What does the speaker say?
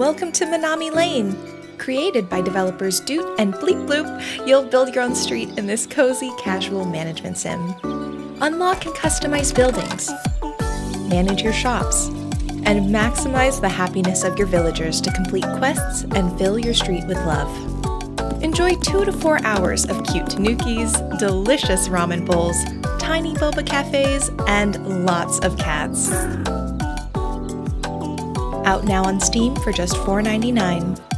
Welcome to Minami Lane. Created by developers Doot and Blibloop, you'll build your own street in this cozy, casual management sim. Unlock and customize buildings, manage your shops, and maximize the happiness of your villagers to complete quests and fill your street with love. Enjoy two to four hours of cute tanukis, delicious ramen bowls, tiny boba cafes, and lots of cats. Out now on Steam for just $4.99.